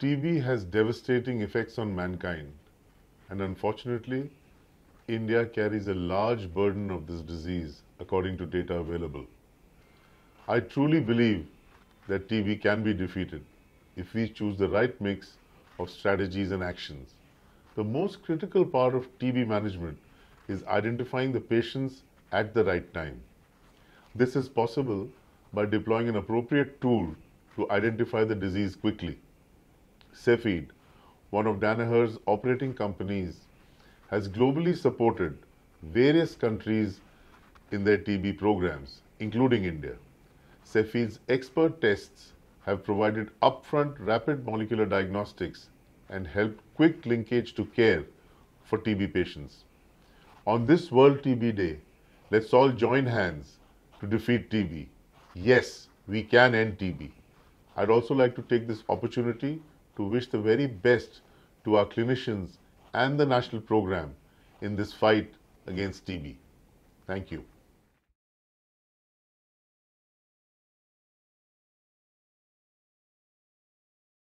TB has devastating effects on mankind, and unfortunately, India carries a large burden of this disease according to data available. I truly believe that TB can be defeated if we choose the right mix of strategies and actions. The most critical part of TB management is identifying the patients at the right time. This is possible by deploying an appropriate tool to identify the disease quickly. Cepheid, one of Danaher's operating companies, has globally supported various countries in their TB programs, including India. Cepheid's Xpert tests have provided upfront rapid molecular diagnostics and helped quick linkage to care for TB patients. On this World TB Day, let's all join hands to defeat TB. Yes, we can end TB. I'd also like to take this opportunity to wish the very best to our clinicians and the national program in this fight against TB. Thank you.